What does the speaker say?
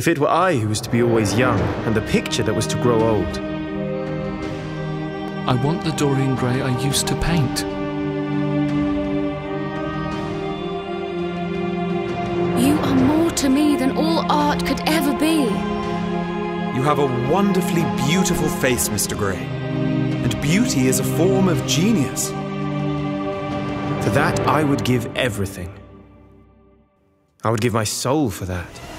If it were I who was to be always young, and the picture that was to grow old. I want the Dorian Gray I used to paint. You are more to me than all art could ever be. You have a wonderfully beautiful face, Mr. Gray. And beauty is a form of genius. For that, I would give everything. I would give my soul for that.